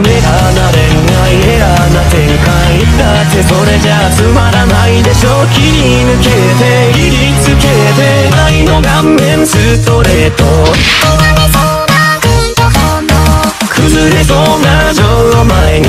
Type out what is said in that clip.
目離れないエラーな展開だってそれじゃつまらないでしょ切り抜けて切りつけて愛の顔面ストレート崩れそうな情前に